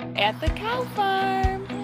at the cow farm.